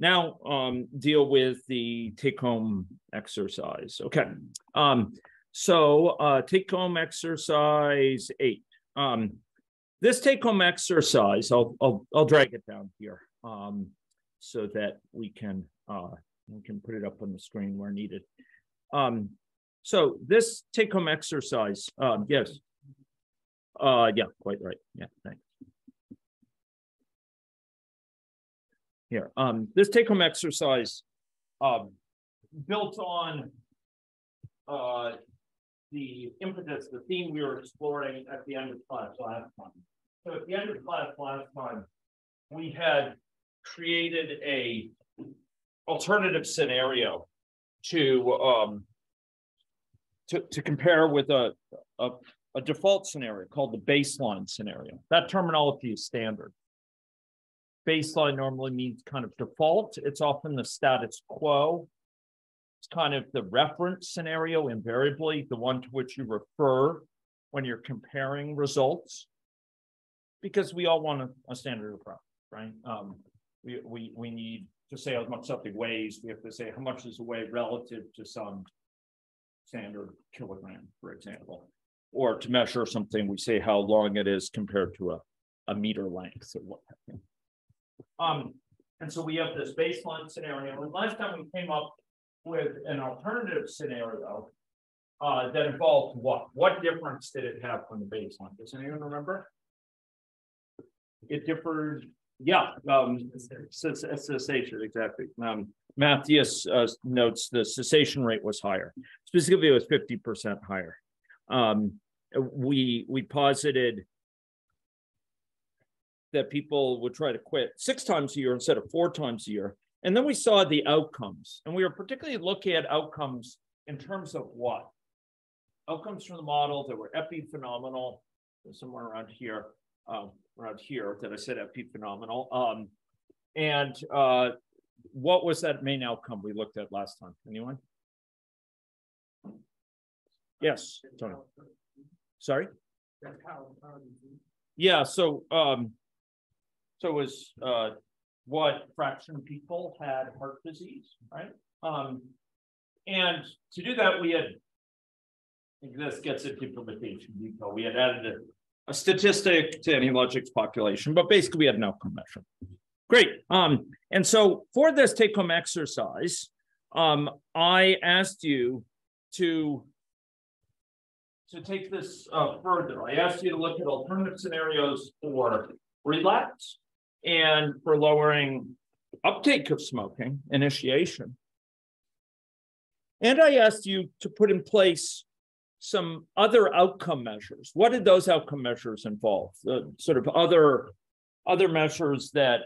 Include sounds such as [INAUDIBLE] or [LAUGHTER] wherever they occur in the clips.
now um, deal with the take-home exercise. Okay. Um, so uh, take-home exercise eight. Um, this take-home exercise, I'll, I'll, I'll drag it down here um, so that we can uh, we can put it up on the screen where needed. Um, so this take-home exercise, um, yes. Uh, yeah, quite right. Yeah, thanks. Here, um, this take-home exercise um, built on uh, the impetus, the theme we were exploring at the end of class last time. So at the end of class last time, we had created a alternative scenario to um, to, to compare with a, a, a default scenario called the baseline scenario. That terminology is standard. Baseline normally means kind of default. It's often the status quo. It's kind of the reference scenario, invariably, the one to which you refer when you're comparing results. Because we all want a, a standard approach, right? Um, we, we, we need to say how much something weighs. We have to say how much does it weigh relative to some standard kilogram, for example. Or to measure something, we say how long it is compared to a, a meter length or what have you. Um, and so we have this baseline scenario. And last time we came up with an alternative scenario uh, that involved what? What difference did it have from the baseline? Does anyone remember? It differed yeah, um, cessation, exactly. Um, Matthias uh, notes the cessation rate was higher. Specifically, it was 50% higher. Um, we, we posited that people would try to quit six times a year instead of four times a year. And then we saw the outcomes. And we were particularly looking at outcomes in terms of what? Outcomes from the model that were epiphenomenal, somewhere around here, uh, around here that I said epiphenomenal. Um, and uh, what was that main outcome we looked at last time? Anyone? Yes, Tony. Sorry? Yeah, so um, so it was uh, what fraction of people had heart disease, right? Um, and to do that, we had I think this gets into implementation detail. We had added a a statistic to AnyLogic's population, but basically we had an outcome measure. Great. Um, and so for this take home exercise, um, I asked you to, to take this uh, further. I asked you to look at alternative scenarios for relapse and for lowering uptake of smoking, initiation. And I asked you to put in place some other outcome measures. What did those outcome measures involve? The sort of other other measures that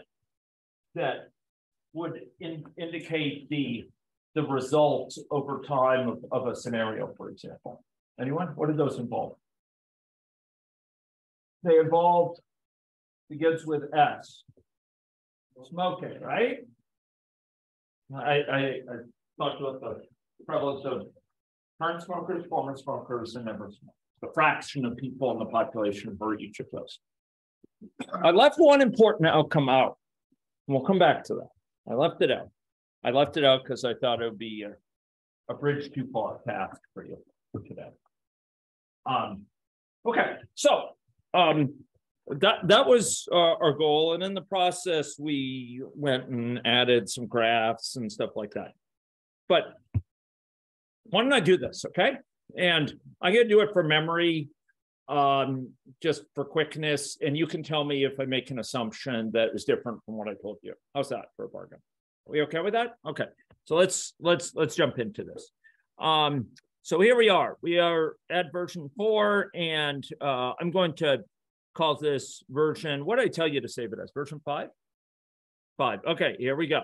that would in, indicate the the results over time of, of a scenario, for example. Anyone? What did those involve? They involved begins with S. Smoking, right? I, I, I talked about the prevalence of current smokers, former smokers, and never smokers. The fraction of people in the population for each of those. I left one important outcome out. We'll come back to that. I left it out. I left it out because I thought it would be a, a bridge too far task for you today. Um, okay, so um, that that was uh, our goal, and in the process, we went and added some graphs and stuff like that. But why don't I do this? Okay. And I'm going to do it for memory, um, just for quickness. And you can tell me if I make an assumption that is different from what I told you. How's that for a bargain? Are we okay with that? Okay. So let's let's let's jump into this. Um, so here we are. We are at version four, and uh, I'm going to call this version. What did I tell you to save it as? Version five? Five. Okay, here we go.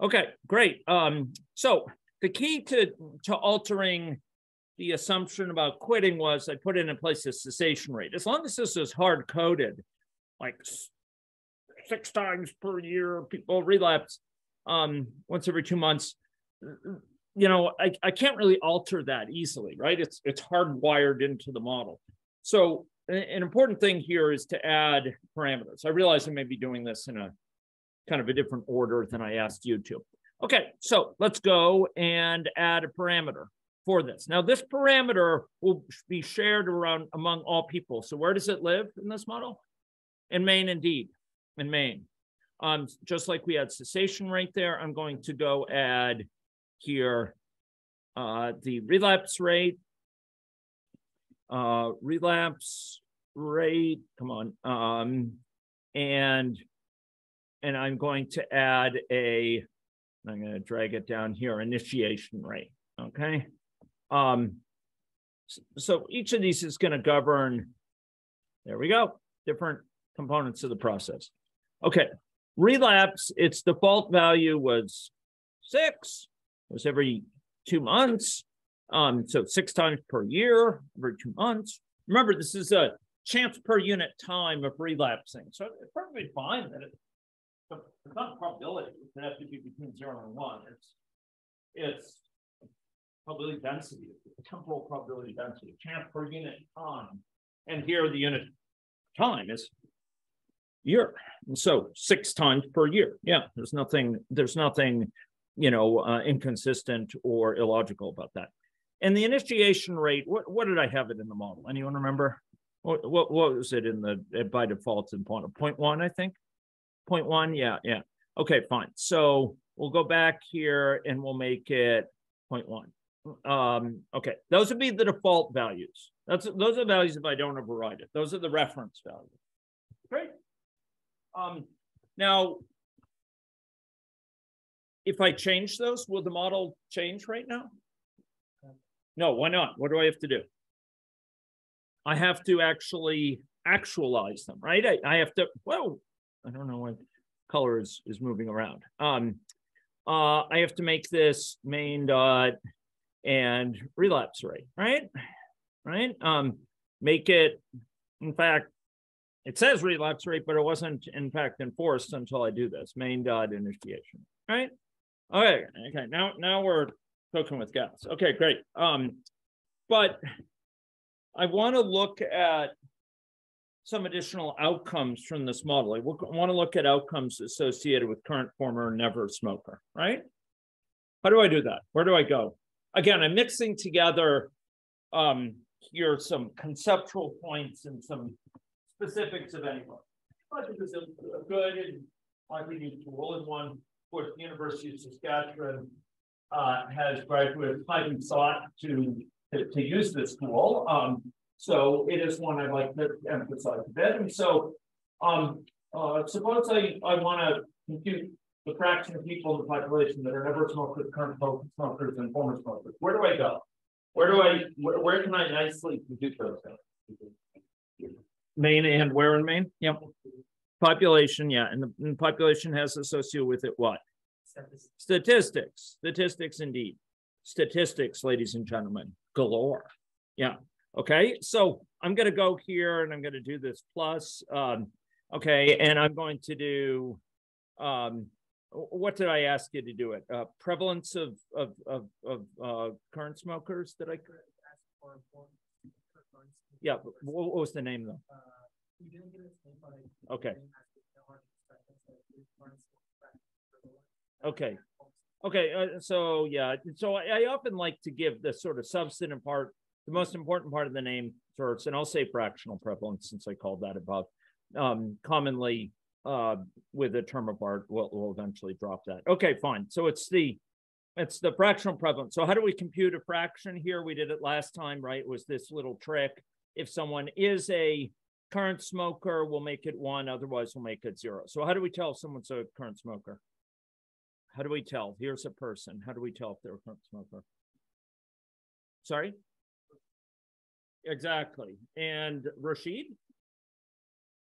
Okay, great. Um, so the key to, to altering the assumption about quitting was I put in in place a cessation rate. As long as this is hard coded, like six times per year, people relapse um, once every two months. You know, I, I can't really alter that easily, right? It's it's hardwired into the model. So an important thing here is to add parameters. I realize I may be doing this in a kind of a different order than I asked you to. Okay, so let's go and add a parameter for this. Now, this parameter will be shared around among all people. So where does it live in this model? In Main, indeed, in Main. Um, just like we had cessation right there, I'm going to go add here uh, the relapse rate, uh, relapse rate, come on, um, and and I'm going to add a, I'm going to drag it down here, initiation rate, okay? Um, so each of these is going to govern, there we go, different components of the process. Okay, relapse, its default value was six, it was every two months. Um, so six times per year, every two months. Remember, this is a chance per unit time of relapsing. So it's perfectly fine that it, it's not probability. It has to be between zero and one. It's it's probability density, temporal probability density, chance per unit time. And here the unit time is year. And so six times per year. Yeah, there's nothing, there's nothing, you know, uh, inconsistent or illogical about that. And the initiation rate, what, what did I have it in the model? Anyone remember? What, what, what was it in the by default in point, point one, I think? Point one, yeah, yeah. Okay, fine. So we'll go back here and we'll make it point one. Um, okay, those would be the default values. That's those are values if I don't override it. Those are the reference values. Great. Um, now, if I change those, will the model change right now? No, why not? What do I have to do? I have to actually actualize them, right? I, I have to, well, I don't know what color is, is moving around. Um, uh, I have to make this main dot and relapse rate, right? Right? Um, make it, in fact, it says relapse rate, but it wasn't in fact enforced until I do this main dot initiation, right? Okay, okay. Now, now we're cooking with gas. Okay, great. Um, but I want to look at some additional outcomes from this model. I want to look at outcomes associated with current, former, never smoker, right? How do I do that? Where do I go? Again, I'm mixing together um, here some conceptual points and some specifics of AnyLogic. I think it's a good and widely used tool and one, of course, the University of Saskatchewan uh, has graduates highly sought to, to, to use this tool. Um, so it is one I'd like to emphasize a bit. And so um, uh, suppose I, I want to compute the fraction of people in the population that are never smokers, current smokers, and former smokers. Where do I go? Where do I, where, where can I nicely compute those things? Main and where in Main? Yep. Population, yeah. And the, and population has associated with it what? Statistics. Statistics. Indeed. Statistics, ladies and gentlemen, galore. Yeah. Okay. So I'm going to go here and I'm going to do this plus. Um, okay. And I'm going to do, um, what did I ask you to do it? Uh, prevalence of, of, of, of uh, current smokers that I could yeah, what was the name though? Okay. Okay. Okay. Uh, so yeah. So I, I, often like to give the sort of substantive part, the most important part of the name first, and I'll say fractional prevalence since I called that above. Um, commonly uh, with a term of art, we'll, we'll eventually drop that. Okay, fine. So it's the it's the fractional prevalence. So how do we compute a fraction here? We did it last time, right? It was this little trick. If someone is a current smoker, we'll make it one, otherwise we'll make it zero. So how do we tell someone's a current smoker? How do we tell? Here's a person. How do we tell if they're a current smoker? Sorry? Exactly. And Rashid?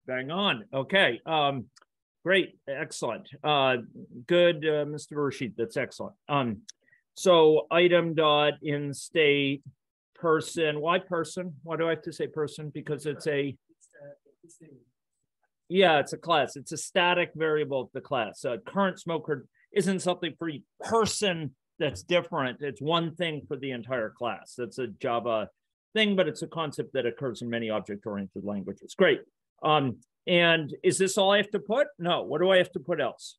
Bang on. Okay. Um, great. Excellent. Uh, good, uh, Mr. Rashid. That's excellent. Um, so item dot in state person. Why person? Why do I have to say person? Because it's a yeah, it's a class. It's a static variable of the class. So current smoker isn't something for each person that's different. It's one thing for the entire class. That's a Java thing, but it's a concept that occurs in many object-oriented languages. Great. Um, and is this all I have to put? No. What do I have to put else?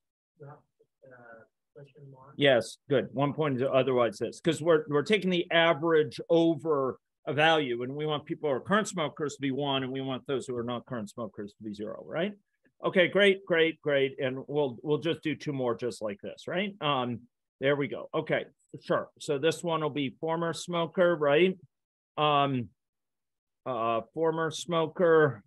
Yes, good. One point is otherwise this, because we're, we're taking the average over a value and we want people who are current smokers to be one and we want those who are not current smokers to be zero, right? Okay, great, great, great. And we'll we'll just do two more just like this, right? Um, there we go. Okay, sure. So this one will be former smoker, right? Um, uh, former smoker,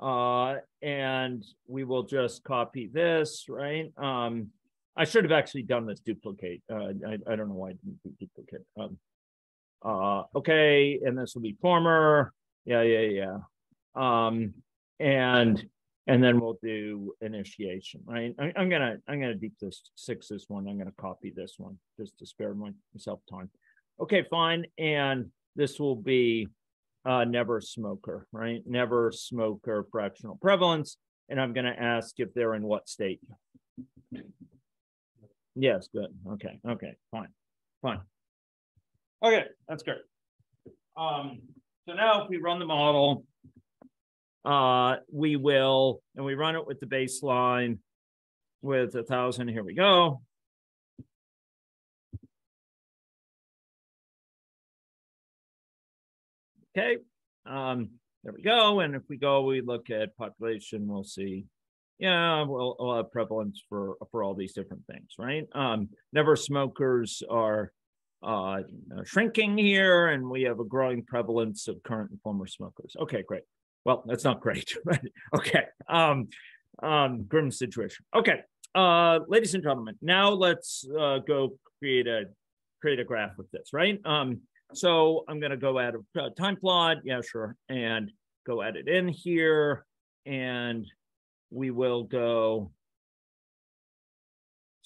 uh, and we will just copy this, right? Um, I should have actually done this duplicate. Uh, I, I don't know why I didn't do duplicate. Um, uh, okay, and this will be former. Yeah, yeah, yeah. Um, and and then we'll do initiation, right? I, am gonna I'm gonna deep this six this one. I'm gonna copy this one just to spare myself time. Okay, fine. And this will be uh, never smoker, right? Never smoker fractional prevalence. And I'm gonna ask if they're in what state. Yes, good. Okay, okay, fine, fine. Okay, that's good. Um, so now if we run the model, uh, we will, and we run it with the baseline with a thousand. Here we go. Okay, um, there we go. And if we go, we look at population, we'll see, yeah, well, we'll have prevalence for for all these different things, right? Um, never smokers are uh, shrinking here, and we have a growing prevalence of current and former smokers. Okay, great. Well, that's not great, [LAUGHS] okay. Um, um, grim situation. Okay, uh, ladies and gentlemen, now let's uh, go create a create a graph with this, right? Um, so I'm going to go add a time plot. Yeah, sure, and go add it in here, and we will go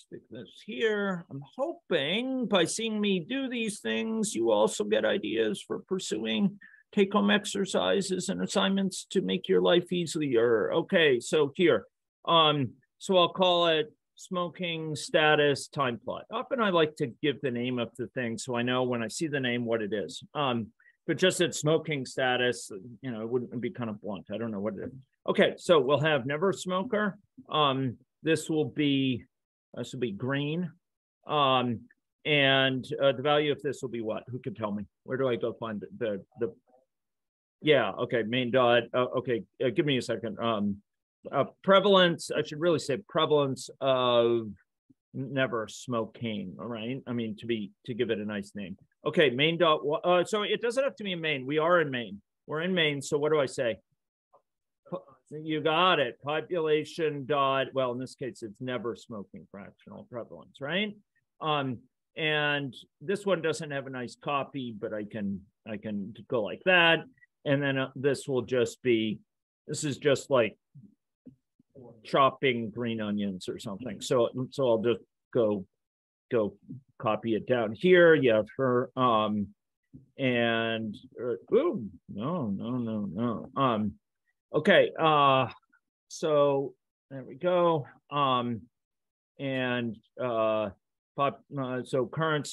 stick this here. I'm hoping by seeing me do these things, you also get ideas for pursuing take home exercises and assignments to make your life easier. Okay, so here, um, so I'll call it smoking status time plot. Often I like to give the name of the thing so I know when I see the name what it is. Um, but just at smoking status, you know, it wouldn't be kind of blunt. I don't know what it is. Okay, so we'll have never smoker. Um, this will be this will be green. Um, and uh, the value of this will be what? Who can tell me? Where do I go find the the, the yeah, okay, main dot. Uh, okay, uh, give me a second. Um, uh, prevalence. I should really say prevalence of never smoking. All right. I mean to be to give it a nice name. Okay, main dot. Uh, so it doesn't have to be in Main. We are in Main. We're in Main. So what do I say? You got it. Population dot. Well, in this case, it's never smoking fractional prevalence, right? Um, and this one doesn't have a nice copy, but I can I can go like that. And then uh, this will just be, this is just like chopping green onions or something. So, so I'll just go, go copy it down here. Yeah, for, um, and, uh, ooh, no, no, no, no. Um, okay. Uh, so there we go. Um, and, uh, Pop, uh, so current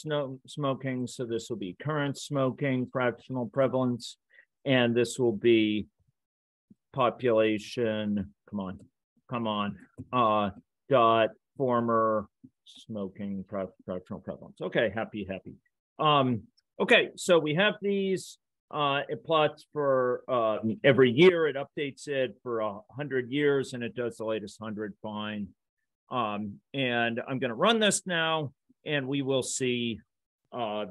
smoking, so this will be current smoking, fractional prevalence, and this will be population, come on, come on, uh, dot former smoking fractional prevalence. Okay, happy, happy. Um, okay, so we have these. Uh, it plots for uh, every year. It updates it for a hundred years, and it does the latest hundred. Fine. Um, and I'm going to run this now, and we will see uh,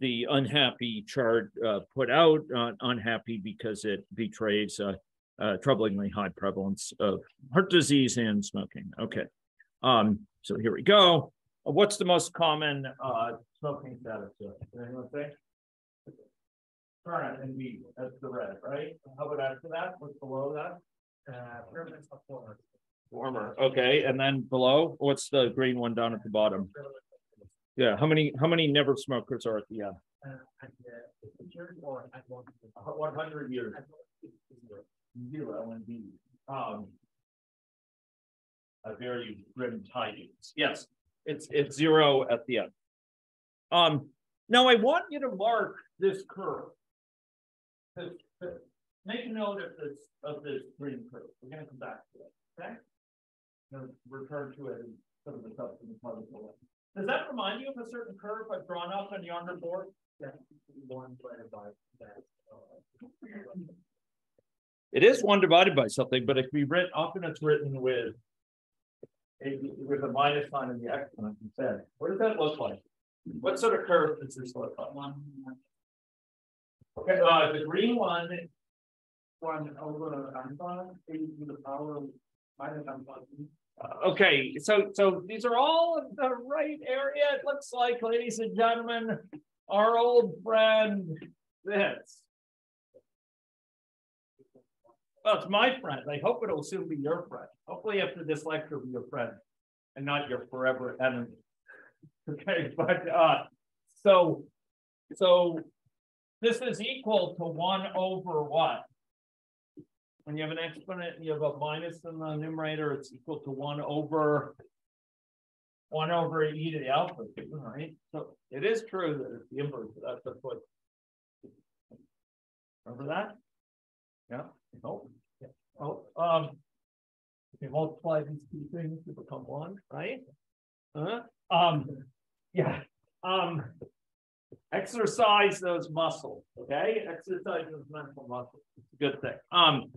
the unhappy chart uh, put out, uh, unhappy because it betrays a, a, troublingly high prevalence of heart disease and smoking. Okay, um, so here we go. Uh, what's the most common uh, smoking status? Anyone say? Current and B, that's the red, right? How about after that? What's below that? Uh, former. Former. Okay, and then below, what's the green one down at the bottom? Yeah, how many, how many never smokers are at the end? One hundred years. Zero indeed. Um. A very grim tidings. Yes, it's, it's zero at the end. Um, now I want you to mark this curve. Make a note of this, of this green curve. We're gonna come back to it, okay? return to it in some of the subsequent particles. Does that remind you of a certain curve I've drawn up on yonder board? One divided by that. It is one divided by something, but it can be written, often it's written with. A, with a minus sign in the exponent instead. What does that look like? What sort of curve does this look like? One, Okay, uh, the green one, one over alpha, a to the power of minus alpha. Okay, so, so these are all in the right area, it looks like, ladies and gentlemen. Our old friend, this. Well, it's my friend. I hope it'll soon be your friend. Hopefully after this lecture, be your friend and not your forever enemy. [LAUGHS] Okay, but, uh, so, so this is equal to one over what? When you have an exponent and you have a minus in the numerator, it's equal to one over one over e to the alpha, right? So it is true that it's the inverse, but that's what. Remember that? Yeah, oh, yeah, oh, um. If you multiply these two things to become one, right? Uh, um, yeah, um. Exercise those muscles, okay? Exercise those mental muscles. It's a good thing. Um,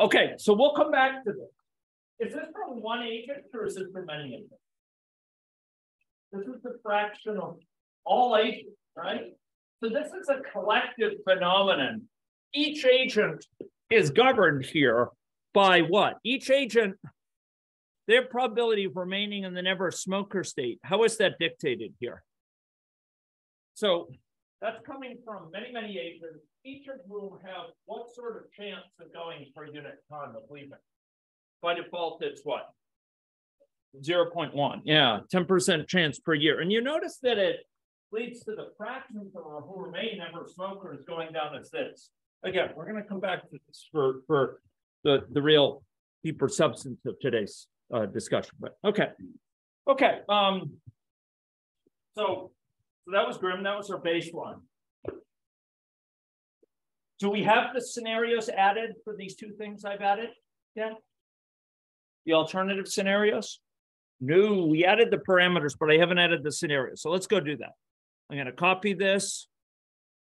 okay, so we'll come back to this. Is this from one agent or is this from many agents? This is the fraction of all agents, right? So this is a collective phenomenon. Each agent is governed here by what? Each agent, their probability of remaining in the never smoker state, how is that dictated here? So that's coming from many, many agents, each of whom have what sort of chance of going per unit time of leaving? By default, it's what? 0.1, yeah, 10% chance per year. And you notice that it leads to the fractions of who remain never smokers going down as this. Again, we're going to come back to this for, for the, the real deeper substance of today's uh, discussion. But okay. Okay. Um, so, so that was grim. That was our baseline. Do we have the scenarios added for these two things I've added? Yeah. The alternative scenarios? No, we added the parameters, but I haven't added the scenario. So let's go do that. I'm going to copy this.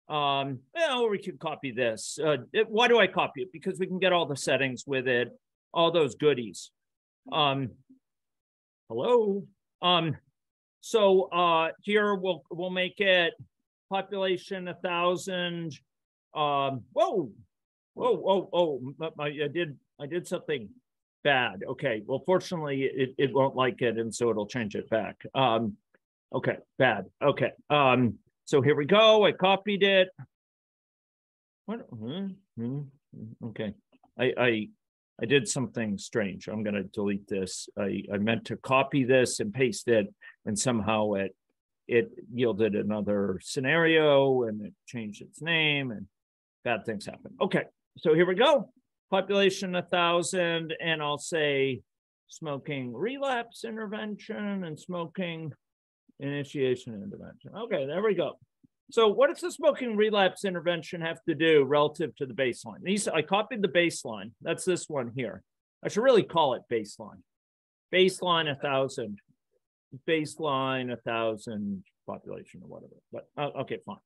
Um, well, we could copy this. Uh, it, why do I copy it? Because we can get all the settings with it, all those goodies. Um, hello. Um, so uh, here we'll we'll make it population a thousand. Um, whoa, whoa, whoa, whoa! I, I did I did something bad. Okay. Well, fortunately, it, it won't like it, and so it'll change it back. Um, okay, bad. Okay. Um, so here we go. I copied it. What? Hmm, hmm, hmm, okay. I I I did something strange. I'm going to delete this. I I meant to copy this and paste it, and somehow it it yielded another scenario, and it changed its name, and bad things happen. Okay. So here we go population a thousand, and I'll say smoking relapse intervention and smoking initiation intervention. Okay, there we go. So what does the smoking relapse intervention have to do relative to the baseline? These I copied the baseline. That's this one here. I should really call it baseline. Baseline a thousand. Baseline a thousand population or whatever. But uh, okay, fine.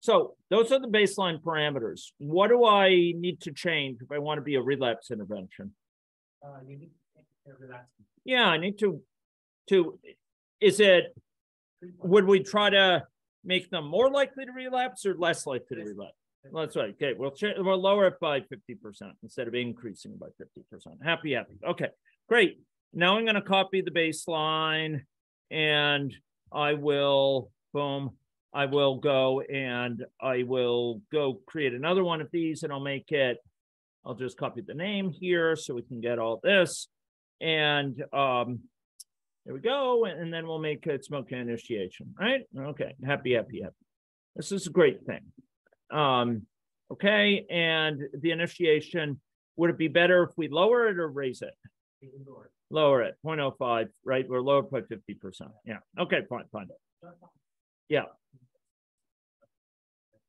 So those are the baseline parameters. What do I need to change if I want to be a relapse intervention? Uh, you need to relax. Yeah, I need to, to, is it, would we try to make them more likely to relapse or less likely to relapse? Well, that's right. Okay, we'll, we'll lower it by 50% instead of increasing by 50%. Happy, happy. Okay, great. Now I'm going to copy the baseline and I will, boom, I will go and I will go create another one of these and I'll make it, I'll just copy the name here so we can get all this. And um, there we go. And then we'll make it smoke initiation, right? Okay, happy, happy, happy. This is a great thing. Um, okay, and the initiation, would it be better if we lower it or raise it? Lower it, 0.05, right? We're lower by 50%. Yeah, okay, fine, fine. Yeah.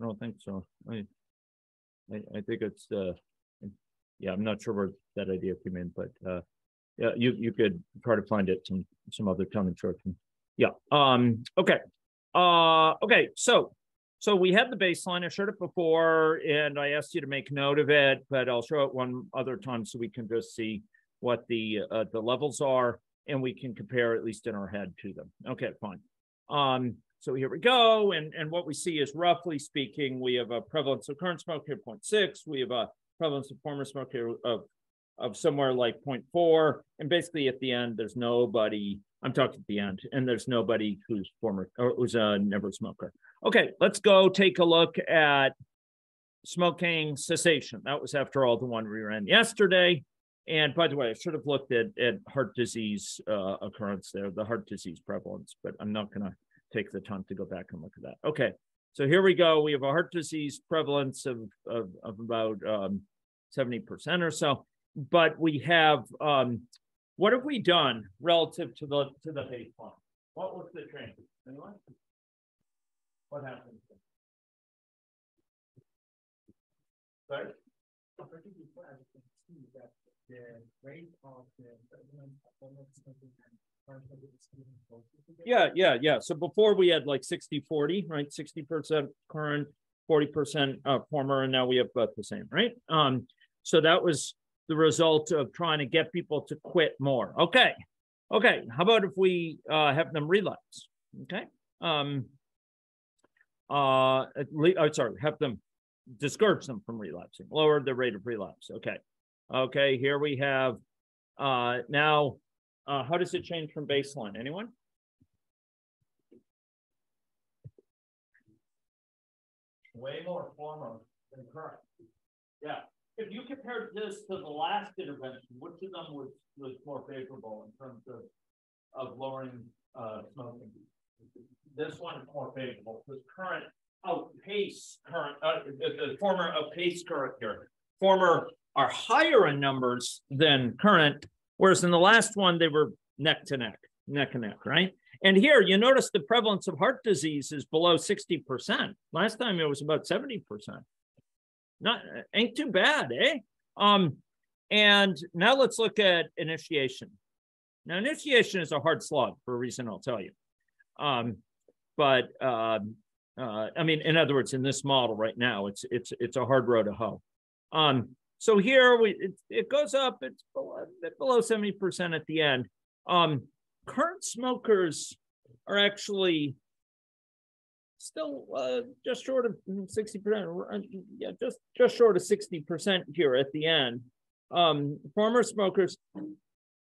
I don't think so. I, I, I think it's, uh, yeah, I'm not sure where that idea came in, but, uh, yeah, you, you could try to find it some, some other time in short. Yeah, um, okay. Uh, okay, so, so we had the baseline. I showed it before and I asked you to make note of it, but I'll show it one other time so we can just see what the, uh, the levels are and we can compare at least in our head to them. Okay, fine. Um, so here we go. And, and what we see is roughly speaking, we have a prevalence of current smoke here 0.6. We have a prevalence of former smoke here of, of somewhere like 0.4. And basically at the end, there's nobody, I'm talking at the end, and there's nobody who's former or who's a never smoker. Okay, let's go take a look at smoking cessation. That was after all the one we ran yesterday. And by the way, I should have looked at, at heart disease uh, occurrence there, the heart disease prevalence, but I'm not going to take the time to go back and look at that. Okay, so here we go. We have a heart disease prevalence of, of, of about um, 70% or so, but we have, um, what have we done relative to the, to the baseline? What was the change? Anyone? What happened? Sorry? The rate of the Yeah, yeah, yeah. So before we had like 60, 40, right? 60% current, 40% uh, former, and now we have both the same, right? Um, so that was the result of trying to get people to quit more. Okay. Okay. How about if we uh, have them relapse? Okay. Um, uh, at le- oh, sorry, have them discourage them from relapsing, lower the rate of relapse. Okay. Okay. Here we have uh, now, uh, how does it change from baseline? Anyone? Way more former than current. Yeah. If you compared this to the last intervention, which of them was, was more favorable in terms of, of lowering, uh, smoking? This one is more favorable, because current outpace current, uh, the, the former outpace current here. Former are higher in numbers than current, whereas in the last one, they were neck to neck, neck and neck, right? And here you notice the prevalence of heart disease is below 60%. Last time it was about 70%. Not ain't too bad, eh? Um, and now let's look at initiation. Now, initiation is a hard slog for a reason I'll tell you. Um, but um, uh, I mean, in other words, in this model right now, it's it's it's a hard road to hoe. Um, so here we it, it goes up, it's below, a bit below 70% at the end. Um, current smokers are actually still uh, just short of 60%, yeah, just, just short of 60% here at the end. Um, former smokers,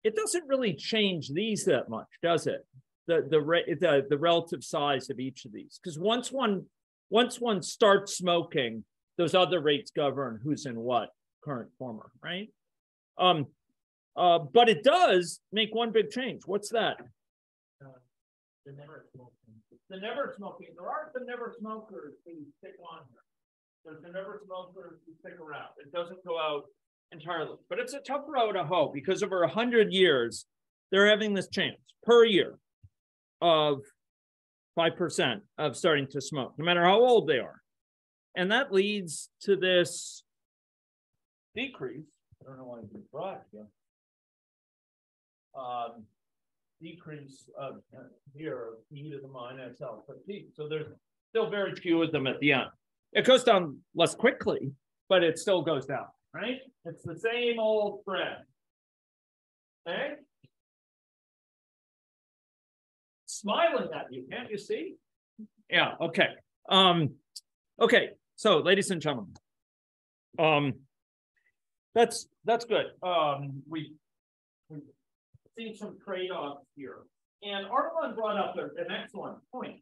it doesn't really change these that much, does it? The, the, the, the relative size of each of these. Because once one, once one starts smoking, those other rates govern who's in what current former, right? Um, uh, but it does make one big change. What's that? The never smoking. The never smoking. There aren't the never smokers who stick on here. There's the never smokers who stick around. It doesn't go out entirely, but it's a tough road to hoe because over a hundred years, they're having this chance per year of five percent of starting to smoke, no matter how old they are, and that leads to this decrease. I don't know why it's brought here. Um, decrease of uh, here of e to the minus alpha t. So there's still very few of them at the end. It goes down less quickly, but it still goes down, right? It's the same old thread. Okay? Smiling at you, can't you see? Yeah, okay. Um, okay, so ladies and gentlemen, um, that's that's good. Um, we we seen some trade-offs here. And Artelon brought up an excellent point,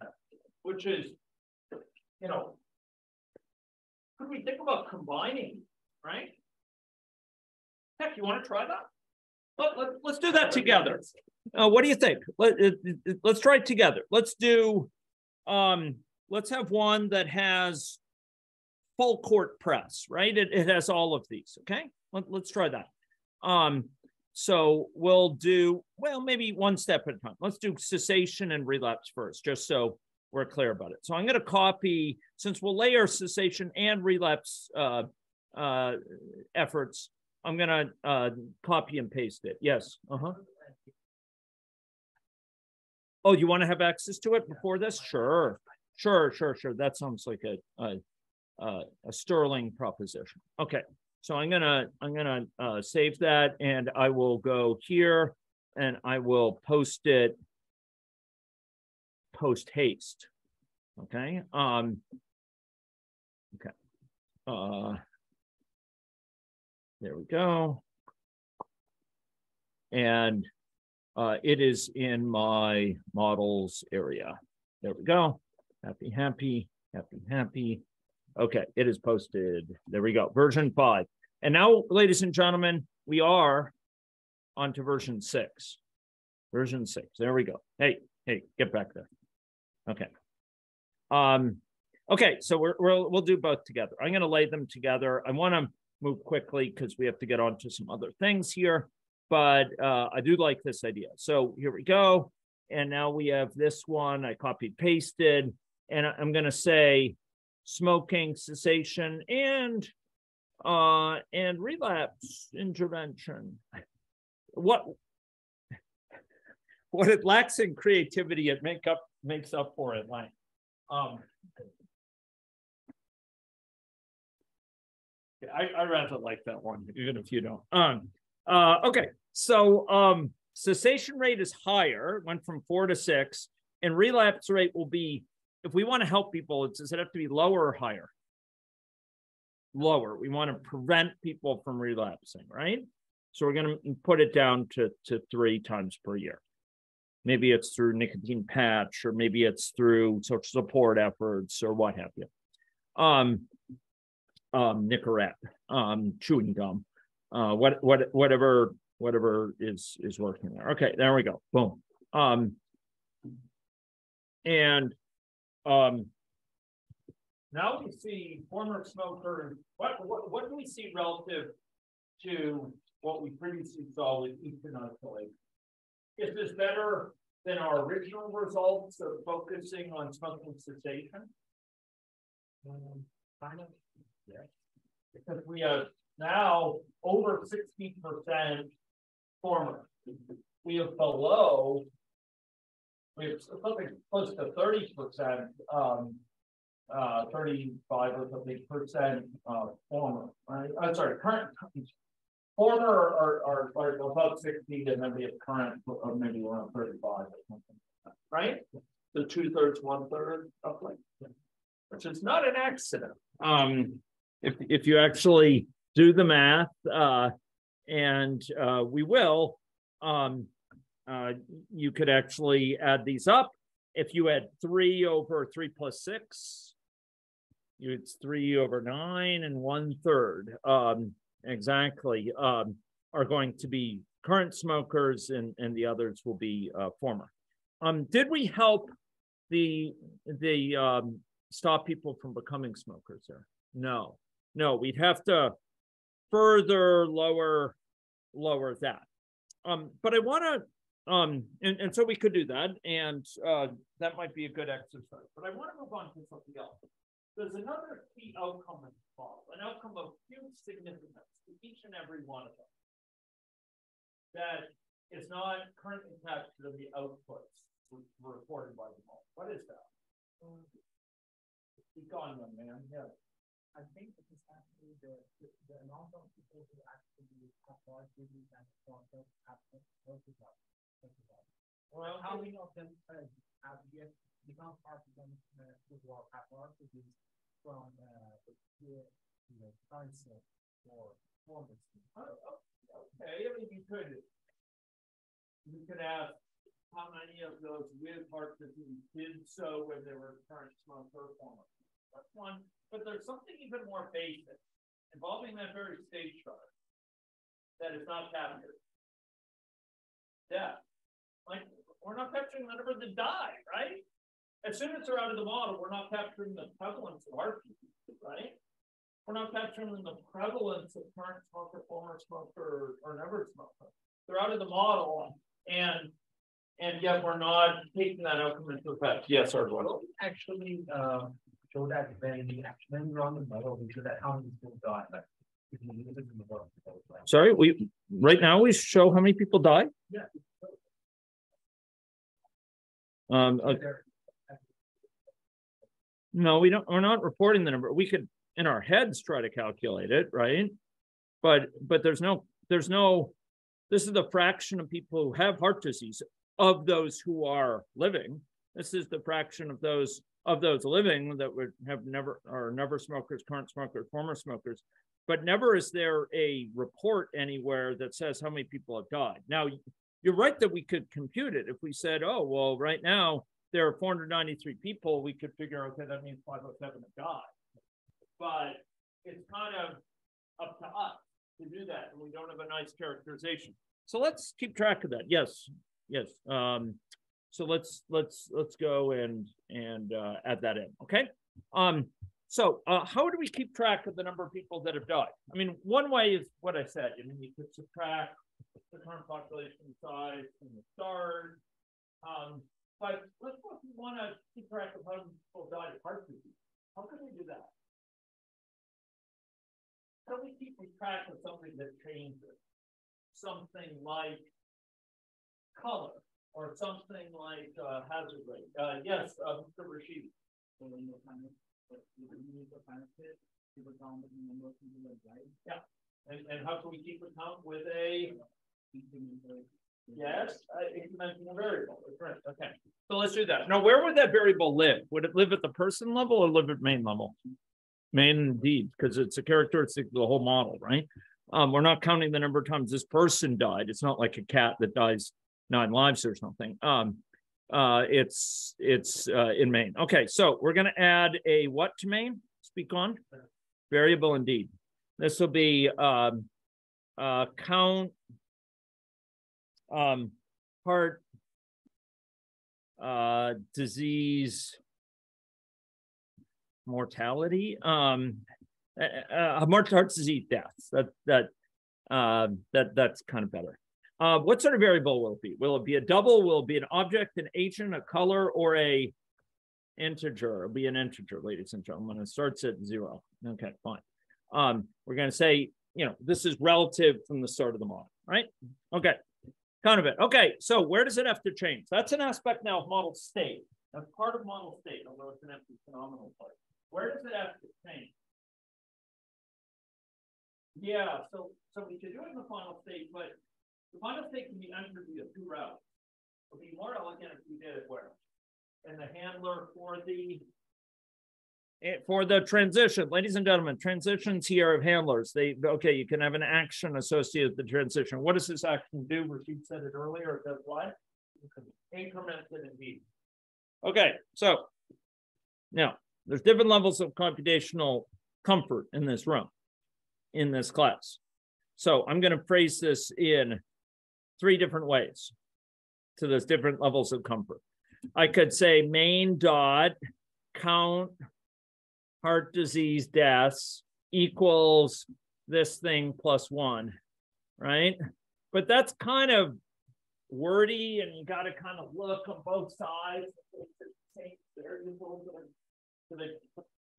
which is, you know, could we think about combining, right? Heck, you want to try that? let, let, let's do that together. Uh, what do you think? Let, let's try it together. Let's do, um, let's have one that has full court press, right? It, it has all of these. Okay. Let, let's try that. Um, so we'll do, well, maybe one step at a time. Let's do cessation and relapse first, just so we're clear about it. So I'm going to copy, since we'll layer cessation and relapse uh, uh, efforts, I'm going to uh, copy and paste it. Yes. Uh-huh. Oh, you want to have access to it before this? Sure. Sure, sure, sure. That sounds like a, a, a sterling proposition. Okay. So I'm gonna I'm gonna uh, save that and I will go here and I will post it post haste. Okay. Um, okay. Uh, there we go. And uh, it is in my models area. There we go. Happy, happy, happy, happy. Okay, it is posted. There we go. Version five. And now, ladies and gentlemen, we are on to version six. Version six. There we go. Hey, hey, get back there. Okay. Um, okay, so we're, we'll we'll do both together. I'm going to lay them together. I want to move quickly because we have to get on to some other things here, but uh, I do like this idea. So here we go. And now we have this one I copied pasted, and I'm going to say smoking cessation and uh, and relapse intervention. What what it lacks in creativity, it make up makes up for it. Like, um, I I rather like that one, even if you don't. Um, uh, okay, so um, cessation rate is higher, went from four to six, and relapse rate will be. If we want to help people, does it have to be lower or higher? lower. We want to prevent people from relapsing, right? So we're going to put it down to, to three times per year. Maybe it's through nicotine patch, or maybe it's through social support efforts, or what have you. Um, um, Nicorette, um, chewing gum, uh, what, what, whatever, whatever is is working there. Okay, there we go. Boom. Um, and um, now we see former smoker. What, what, what do we see relative to what we previously saw with Eastern isolation? Is this better than our original results of focusing on smoking cessation? Um, kind of, yes. Because we have now over 60% former. We have below, we have something close to 30% um, uh, 35 or something percent uh, former, right? I'm sorry, current former are, are, are about 60 and then we have current of maybe around 35 or something, right? So two thirds, one third, roughly, which is not an accident. Um, if, if you actually do the math, uh, and uh, we will, um, uh, you could actually add these up. If you had three over three plus six, it's three over nine and one third um, exactly um, are going to be current smokers and, and the others will be uh, former. Um, did we help the the um, stop people from becoming smokers there? No, no, we'd have to further lower lower that. Um, but I want to, um, and, and so we could do that, and uh, that might be a good exercise. But I want to move on to something else. There's another key outcome involved, an outcome of huge significance to each and every one of them that is not currently captured in the outputs which were reported by the model. What is that? Keep going, young man. Yeah. I think it is actually the, the, the amount of people who actually have large disease and have Well, how many of them have yet become part of them who are disease from uh, the pure, you know, concept or performance. Okay, I mean, you could, you could ask how many of those with heart disease did so when they were current smoker former. That's one, but there's something even more basic involving that very stage chart that is not captured. death. Like, we're not capturing the number that die, right? As soon as they're out of the model, we're not capturing the prevalence of RPE, right? We're not capturing the prevalence of current smoker, former smoker, or never smoker. They're out of the model, and and yet we're not taking that outcome into effect. Yes, sir. Actually, uh, show that when we actually run the model, we show that how many people die, like. if you use it in the model, like, Sorry, we right now we show how many people die. Yeah. Um, uh, no, we don't, we're not reporting the number. We could, in our heads, try to calculate it, right? But, but there's no, there's no, this is the fraction of people who have heart disease of those who are living. This is the fraction of those, of those living that would have never, are never smokers, current smokers, former smokers. But never is there a report anywhere that says how many people have died. Now, you're right that we could compute it if we said, oh, well, right now, there are four hundred ninety-three people, we could figure, okay, that means five oh seven have died. But it's kind of up to us to do that, and we don't have a nice characterization. So let's keep track of that. Yes, yes. Um, so let's, let's, let's go and, and, uh, add that in, okay? Um, so, uh, how do we keep track of the number of people that have died? I mean, one way is what I said, I mean, you could subtract the current population size and the start. Um, but let's if we want to keep track of how people died of heart disease. How can we do that? How do we keep track of something that changes? Something like color or something like uh, hazard rate. Uh, yes, uh, Mr. Rashid. Yeah. And, and how can we keep account with a Yes, uh, incremental variable, right, okay. So let's do that. Now, where would that variable live? Would it live at the person level or live at main level? Main indeed, because it's a characteristic of the whole model, right? Um, we're not counting the number of times this person died. It's not like a cat that dies nine lives or something. Um, uh, it's it's uh, in main. Okay, so we're gonna add a what to main? Speak on. Variable indeed. This will be um, uh, count um, heart uh, disease mortality, um, uh, heart heart disease deaths. That that uh, that that's kind of better. Uh, what sort of variable will it be? Will it be a double? Will it be an object, an agent, a color, or a integer? It'll be an integer, ladies and gentlemen. It starts at zero. Okay, fine. Um, we're going to say, you know, this is relative from the start of the model, right? Okay. Kind of it. Okay, so where does it have to change? That's an aspect now of model state. That's part of model state, although it's an epiphenomenal part. Where does it have to change? Yeah, so so we could do it in the final state, but the final state can be entered via two routes. It would be more elegant if we did it where? And the handler for the Eh, for the transition, ladies and gentlemen, transitions here of handlers. They okay, you can have an action associated with the transition. What does this action do? Rashid said it earlier. It does what? Increment it indeed. Okay, so now there's different levels of computational comfort in this room, in this class. So I'm going to phrase this in three different ways to those different levels of comfort. I could say main dot count heart disease deaths equals this thing plus one, right? But that's kind of wordy and you got to kind of look on both sides.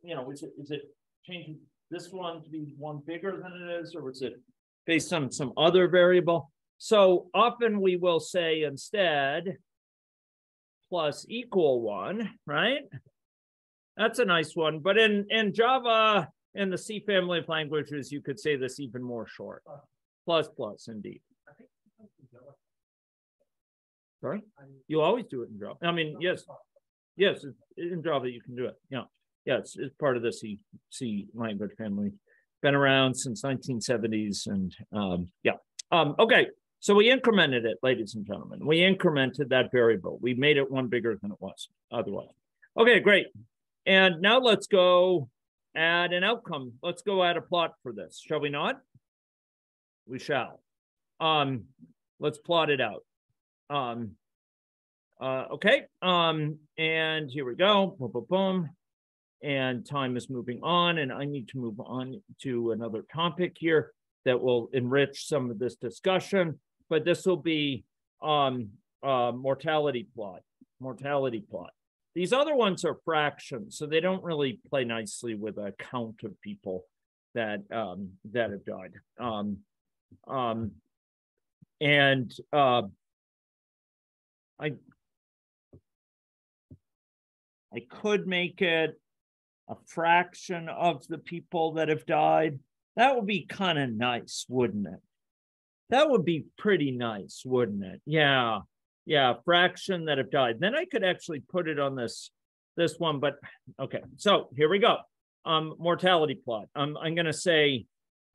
You know, is it, is it changing this one to be one bigger than it is, or is it based on some other variable? So often we will say instead plus equal one, right? That's a nice one. But in, in Java, in the C family of languages, you could say this even more short. Plus, plus, indeed. Sorry? You always do it in Java. I mean, yes, yes, in Java you can do it. Yeah, yeah, it's, it's part of the C C language family. Been around since 1970s, and um, yeah. Um, okay, so we incremented it, ladies and gentlemen. We incremented that variable. We made it one bigger than it was otherwise. Okay, great. And now let's go add an outcome. Let's go add a plot for this, shall we not? We shall. Um, let's plot it out. um, uh, okay, um, and here we go. Boom, boom, boom. And time is moving on, and I need to move on to another topic here that will enrich some of this discussion. But this will be um, uh, mortality plot. Mortality plot. These other ones are fractions, so they don't really play nicely with a count of people that um, that have died. Um, um, and uh, I I could make it a fraction of the people that have died. That would be kind of nice, wouldn't it? That would be pretty nice, wouldn't it? Yeah. Yeah, fraction that have died. Then I could actually put it on this this one, but okay. So here we go. Um, mortality plot. Um, I'm going to say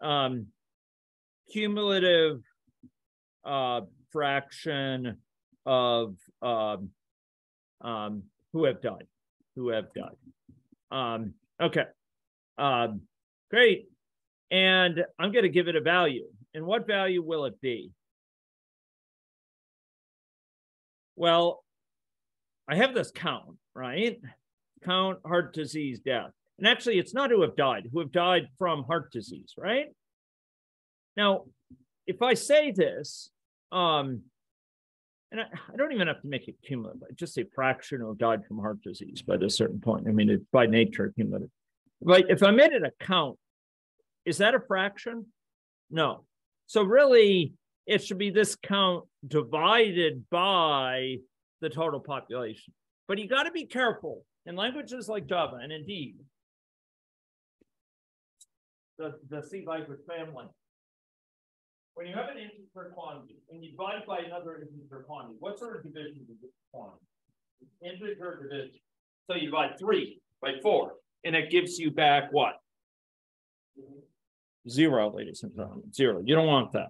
um, cumulative uh, fraction of um, um, who have died who have died. Um, okay. Um, great. And I'm going to give it a value. And what value will it be? Well, I have this count, right? Count heart disease death. And actually, it's not who have died, who have died from heart disease, right? Now, if I say this, um, and I, I, don't even have to make it cumulative. I just say fraction of died from heart disease by a certain point. I mean, it's by nature cumulative. But if I made it a count, is that a fraction? No. So really, it should be this count divided by the total population. But you got to be careful in languages like Java, and indeed, the, the C language family when you have an integer quantity and you divide by another integer quantity, what sort of division is this quantity? Integer division. So you divide three by four, and it gives you back what? Zero, ladies and gentlemen. Zero. You don't want that.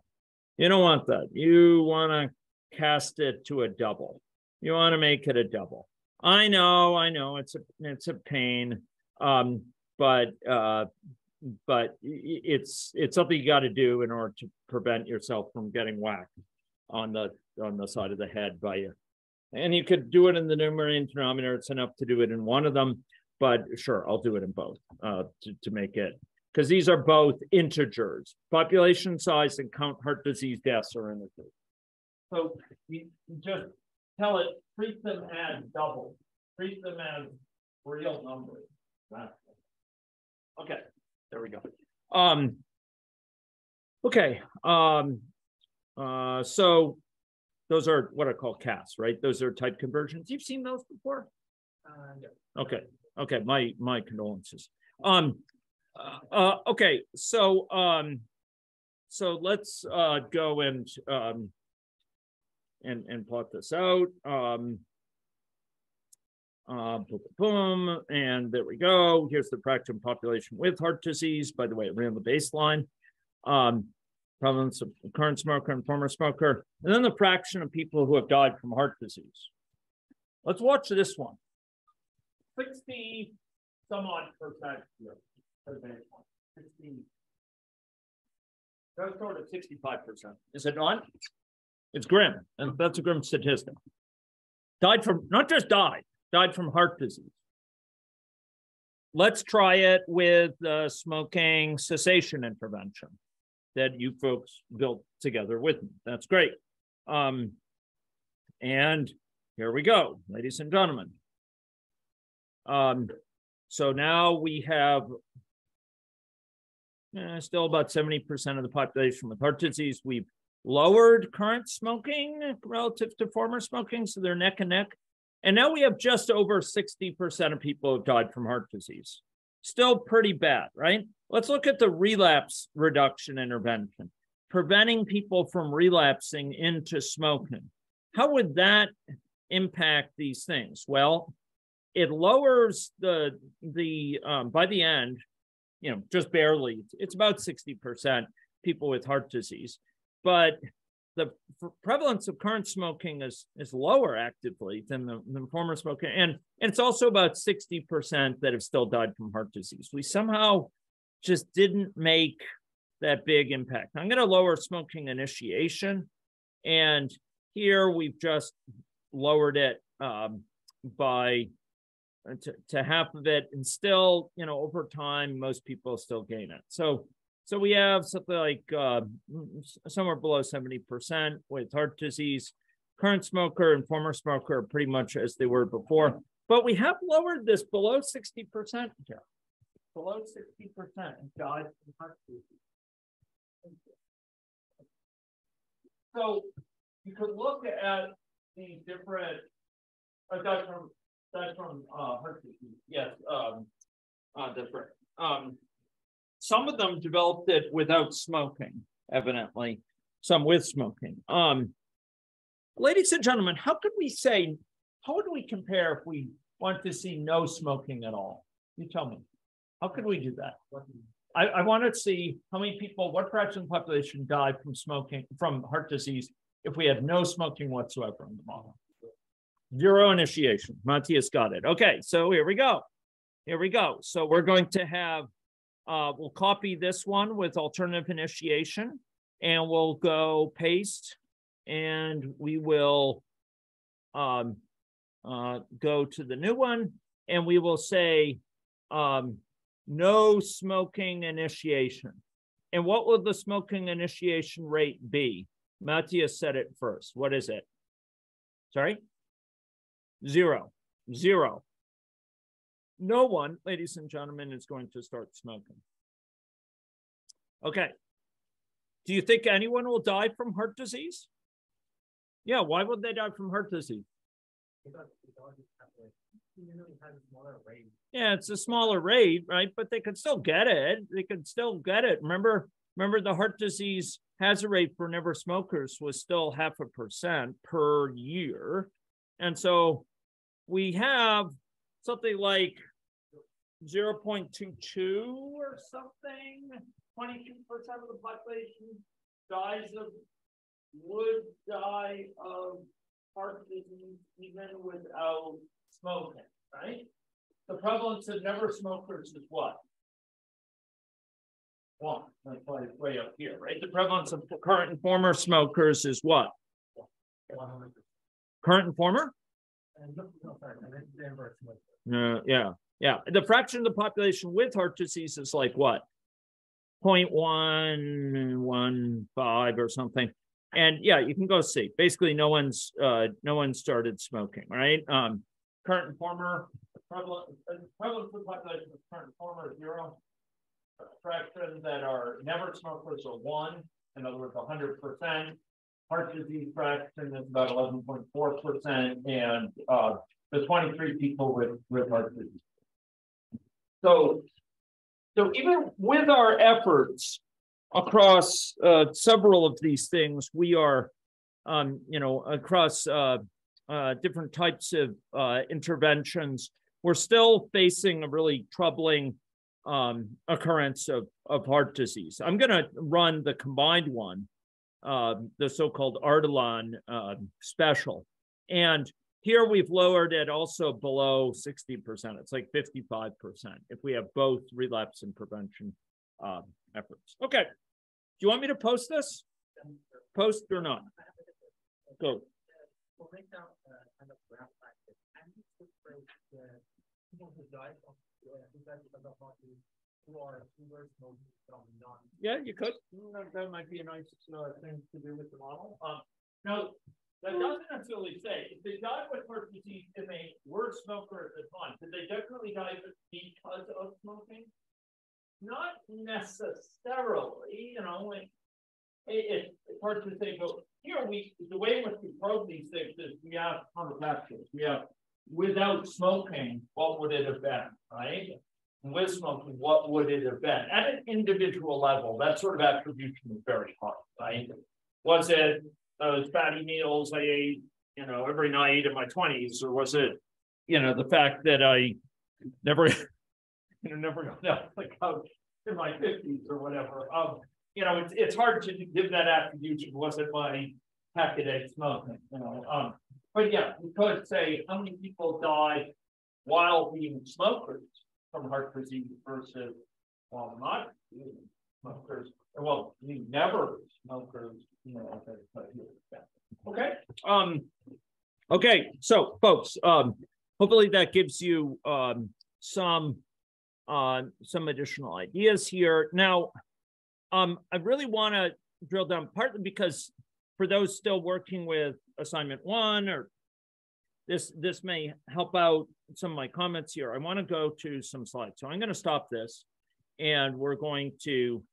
You don't want that. You want to cast it to a double. You want to make it a double. I know, I know, it's a it's a pain. Um, but uh, but it's it's something you got to do in order to prevent yourself from getting whacked on the on the side of the head by you. And you could do it in the numerator and denominator. It's enough to do it in one of them, but sure, I'll do it in both uh, to, to make it because these are both integers. Population size and count heart disease deaths are integers. So you just tell it, treat them as double, treat them as real numbers. Okay. There we go. Um, okay. Um, uh, so those are what I call casts, right? Those are type conversions. You've seen those before? Uh, yeah. Okay. Okay. My my condolences. Um, uh, okay. So um, so let's uh, go and um, and and plot this out. Um, uh, boom, boom, and there we go. Here's the fraction population with heart disease. By the way, ran the baseline. Um, prevalence of current smoker and former smoker, and then the fraction of people who have died from heart disease. Let's watch this one. 60 some odd percent here. 60. That's sort of 65%. Is it not? It's grim. And that's a grim statistic. Died from, not just died, died from heart disease. Let's try it with the smoking cessation intervention that you folks built together with me. That's great. Um, and here we go, ladies and gentlemen. Um, so now we have eh, still about 70% of the population with heart disease. We've lowered current smoking relative to former smoking, so they're neck and neck. And now we have just over 60% of people who died from heart disease. Still pretty bad, right? Let's look at the relapse reduction intervention, preventing people from relapsing into smoking. How would that impact these things? Well, it lowers the the um, by the end, you know, just barely. It's about 60% people with heart disease, but the prevalence of current smoking is is lower actively than the than former smoking, and, and it's also about 60% that have still died from heart disease. We somehow just didn't make that big impact. I'm going to lower smoking initiation, and here we've just lowered it um, by to, to half of it, and still, you know, over time, most people still gain it. So, so we have something like uh, somewhere below seventy percent with heart disease. Current smoker and former smoker are pretty much as they were before, but we have lowered this below sixty percent here, below sixty percent died from heart disease. So you could look at the different, uh, that's from, that's from, uh, heart disease, yes, um, uh, different. Um, some of them developed it without smoking, evidently, some with smoking. Um, ladies and gentlemen, how could we say, how would we compare if we want to see no smoking at all? You tell me. How could we do that? I, I want to see how many people, what fraction of the population died from smoking, from heart disease, if we had no smoking whatsoever in the model. Zero initiation. Matthias got it. Okay, so here we go. Here we go. So we're going to have, uh, we'll copy this one with alternative initiation and we'll go paste and we will um, uh, go to the new one and we will say um, no smoking initiation. And what will the smoking initiation rate be? Matthias said it first. What is it? Sorry? Zero. Zero. No one, ladies and gentlemen, is going to start smoking. Okay. Do you think anyone will die from heart disease? Yeah, why would they die from heart disease? Yeah, it's a smaller rate, right? But they could still get it. They could still get it. Remember, remember the heart disease hazard rate for never smokers was still half a percent per year. And so we have something like 0.22 or something, 22% of the population dies of, would die of heart disease even without smoking, right? The prevalence of never smokers is what? One, that's why it's way up here, right? The prevalence of current and former smokers is what? 100. Current and former? Uh, yeah, yeah. The fraction of the population with heart disease is like what? 0.115 or something. And yeah, you can go see. Basically, no one's uh, no one started smoking, right? Um, current and former prevalent prevalence of the population of current and former is zero fraction that are never smokers are one, in other words, 100%. Heart disease fraction is about 11.4%, and uh, the 23 people with, with heart disease. So, so even with our efforts across uh, several of these things, we are, um, you know, across uh, uh, different types of uh, interventions, we're still facing a really troubling um, occurrence of, of heart disease. I'm going to run the combined one, uh, the so-called Ardilon uh, special. And here we've lowered it also below 60%. It's like 55% if we have both relapse and prevention uh, efforts. Okay. Do you want me to post this? Post or not? Go. Yeah, you could. That might be a nice uh, thing to do with the model. Um, now, that doesn't necessarily say if they died with heart disease and they were smokers at the time, did they definitely die because of smoking? Not necessarily, you know, like it, it's hard to say, but here we the way in which we probe these things is we have counterfactuals. We have without smoking, what would it have been, right? With smoking, what would it have been? At an individual level, that sort of attribution is very hard, right? Was it those fatty meals I ate, you know, every night in my 20s, or was it, you know, the fact that I never, [LAUGHS] you know, never got out the couch in my 50s or whatever? Um, you know, it's, it's hard to give that attribution. Was it my pack a day smoking? You know, um, but yeah, we could say how many people die while being smokers from heart disease versus while not smokers. Well, we never smokers, you know, Okay, Um, okay, so folks, um, hopefully that gives you, um, some, uh, some additional ideas here. Now, um, I really want to drill down partly because for those still working with assignment one or this, this may help out some of my comments here. I want to go to some slides. So I'm going to stop this and we're going to